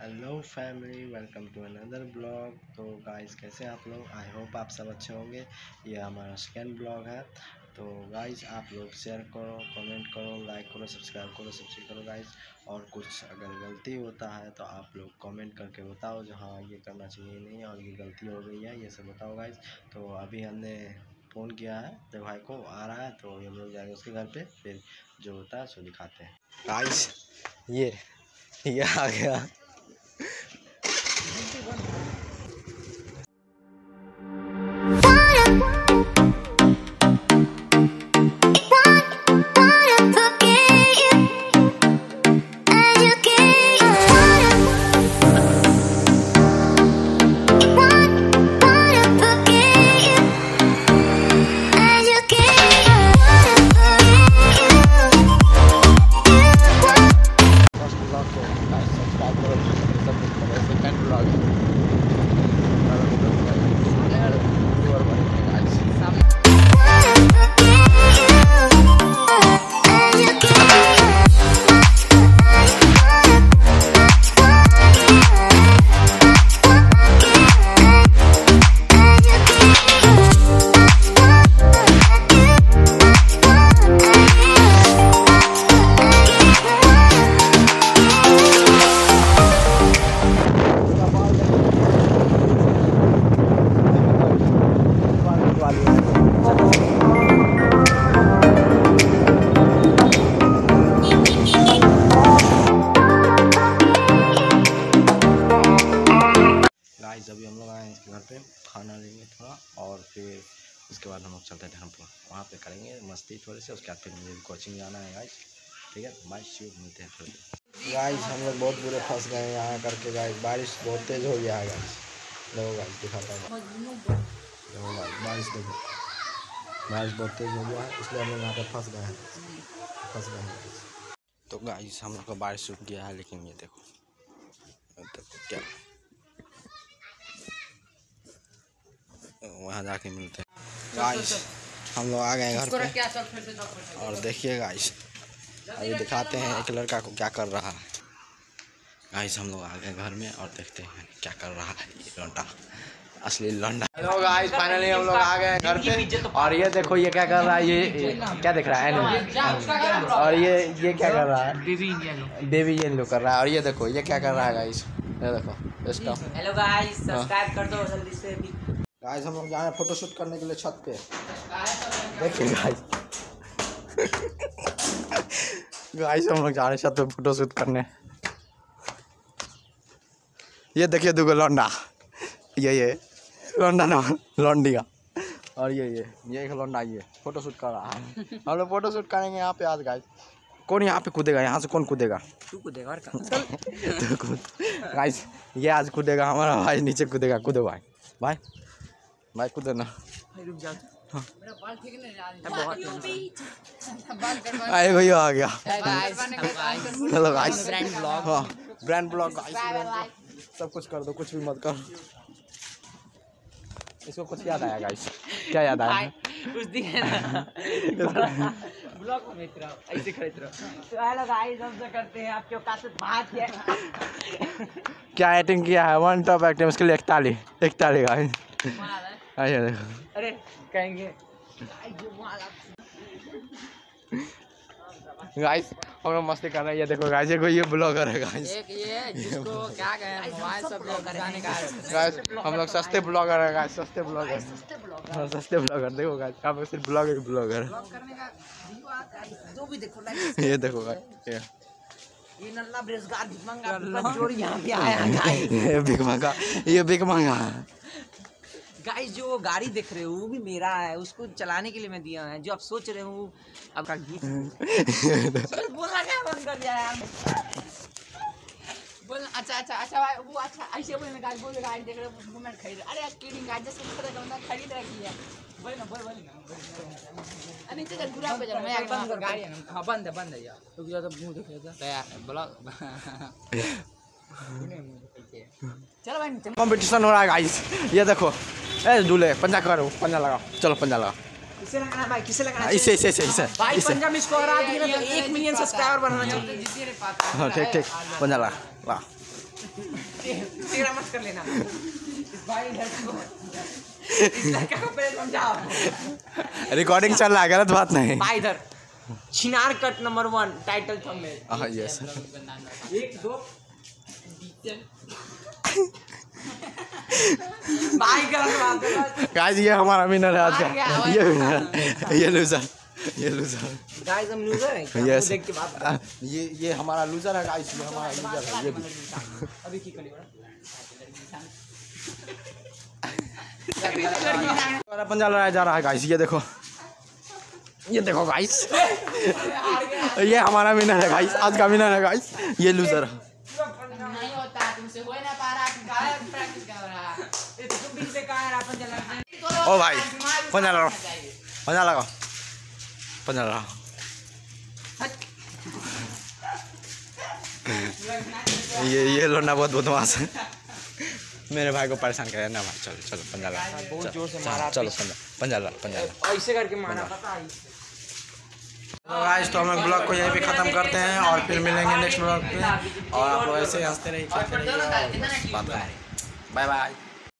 Hello family welcome to another blog तो guys कैसे आप लोग? आई होप आप सब अच्छे होंगे। ये हमारा सेकेंड ब्लॉग है। तो गाइस आप लोग शेयर करो कमेंट करो लाइक करो सब्सक्राइब करो सब्सक्राइब करो गाइस और कुछ अगर गलती होता है तो आप लोग कमेंट करके बताओ जो हाँ ये करना चाहिए नहीं और ये गलती हो गई है, ये सब बताओ गाइस तो अभी हमने फ़ोन किया है तो भाई को, आ रहा है तो हम लोग जाएँगे उसके घर पर फिर जो होता है सो दिखाते हैं। गाइस ये ये आ गया। 21. subscribe for our channel, subscribe for our second vlog. Guys, अभी हम लोग आए हैं घर पे, खाना लेंगे थोड़ा, और फिर उसके बाद हम लोग चलते हैं टेंपो वहाँ पे करेंगे मस्ती थोड़ी सी, उसके बाद फिर मुझे कोचिंग जाना है गाइस। ठीक है बाय शिव मिलते हैं थोड़ी गाइस, हम लोग बहुत बुरे फंस गए हैं यहाँ करके गाइस। बारिश बहुत तेज़ हो गया है गाइस। देखो गाइस, दिखाता हूँ। देखो गाइस, बारिश देखो। बारिश बहुत तेज़ हो गया है, इसलिए हम लोग यहाँ पर फंस गए हैं। फंस गए हैं तो गाइस, हम लोग का बारिश रुक गया है, लेकिन ये देखो। देखो क्या। वहाँ जाके मिलते हैं। गाइस हम लोग आ गए घर पे। और देखिए गाइस अभी दिखाते हैं एक लड़का को क्या कर रहा है। गाइस हम लोग आ गए घर में और देखते हैं क्या कर रहा है ये लौंडा असली लौंडा हेलो गाइस फाइनली हम लोग आ गए घर पे। और ये देखो ये क्या कर रहा है ये, ये क्या देख रहा है और ये ये क्या कर रहा है? बेबी इंडियन बेबी येलो कर रहा है। और ये देखो ये क्या कर रहा है गाइस ये देखो हेलो गाइस सब्सक्राइब कर दो जल्दी से गाइस हम लोग जा रहे हैं फ़ोटो शूट करने के लिए छत पे। देखिए गाइस गाइस हम लोग जा रहे हैं छत पे फ़ोटो शूट करने। ये देखिए दुगो लौंडा। ये ये। लौंडा ना लौंडिया। और ये ये। ये एक लौंडा ये फ़ोटो शूट कर रहा है। हम लोग फ़ोटो शूट करेंगे यहाँ पे आज गाइस कौन यहाँ पे कूदेगा? यहाँ से कौन कूदेगा? तू कूदेगा और गाइस ये आज कूदेगा हमारा भाई नीचे कूदेगा। कूदो भाई। भाई। भाई कूदो ना। रुक जाओ। मेरा बाल ठीक नहीं है बहुत आए भैया आ गया। हेलो गाइस ब्रांड ब्लॉग हाँ ब्रांड ब्लॉग सब कुछ कर दो कुछ भी मत करो। इसको कुछ याद आया गाइस क्या याद आया? उस दिन है ना। ब्लॉग में मित्र ऐसे खड़े रहो तो हेलो गाइस हम सब करते हैं आपके औकात से बात है क्या एक्टिंग किया है? वन टॉप एक्टिंग उसके लिए इकतालीस। इकतालीस गाइस आइए देखो। अरे कहेंगे। गाइस हम लोग मस्ती कर रहे हैं। ये देखो गाइस ये कोई ये ब्लॉगर है गाइस एक ये जिसको क्या कहें मोबाइल सब लोग कराने का गाइस हम लोग सस्ते ब्लॉगर है गाइस सस्ते ब्लॉगर हाँ। सस्ते ब्लॉगर देखो गाइस यहाँ पे सिर्फ़ ब्लॉगर ब्लॉगर करने का व्यू आता है जो भी देखो लाइक ये देखो गाइस ये। ये नल्ला बेरोजगार भिखमंगा जोड़ यहाँ पे आया गाइस ये बिग महँगा ये बिग महँगा है गाइस जो गाड़ी देख रहे हो वो भी मेरा है। उसको चलाने के लिए मैं दिया है। जो आप सोच रहे हो आपका गीत बोलना क्या बंद कर दिया यार बोल अच्छा अच्छा अच्छा भाई वो अच्छा ऐसे बोले गाड़ी बोल गाड़ी देख रहे हो वो मैं खरीद अरे यार किडिंग गाड़ी जैसे खरीद रहा हूँ खरीद रखी है। बोल ना बोल बोल ना नीचे का पूरा पे जा मैं एक बंद कर गाड़ी है। ना हाँ बंद है बंद है यार। रुक जा तो मुँह देख लेता। तैयार ब्लॉग चलो भाई कंपटीशन हो रहा है गाइस ये देखो ए दूल्हे पंजा करो पंजा लगाओ। चलो पंजा लगाओ। किसे लगाना भाई? किसे लगाना इसे इसे इसे इसे भाई इसे। पंजाब इसको हरा दिए ना तो एक मिलियन सब्सक्राइबर बनाना चाहिए। हाँ ठीक ठीक पंजा लगा ला तेरा मत कर लेना। इस भाई इस रिकॉर्डिंग चल रहा है गलत बात नहीं। भाई इधर। छिनार cut number one title thumbnail हाँ यस एक दो। है गाइस ये हमारा विनर है आज का। ये ये लूजर ये लूजर गाइस हम लूजर हैं? यस देख के बात ये ये हमारा लूजर है गाइस ये हमारा लूजर है ये भी। अभी की हमारा पंजा लड़ाया जा रहा है गाइस ये देखो। ये देखो गाइस ये हमारा विनर है गाइस आज का विनर है गाइस ये लूजर है। नहीं हो ना पा रहा प्रैक्टिस कर रहा ये तो तुम से कहा रहा अपन चला ओ भाई पंजा लगाओ पंजा लगाओ पंजा लगाओ ये ये लोना बहुत बदमाश है मेरे भाई को परेशान करे ना भाई चलो चलो पंजा लगा ज़ोर से चलो, मारा चलो पंजा पंजा लगा पंजा लगा ऐसे करके मारा पता है गाइस तो हम लोग ब्लॉग को यहीं पे ख़त्म करते हैं और फिर मिलेंगे नेक्स्ट ब्लॉग में और आप लोग ऐसे हँसते रहिए बाय बाय।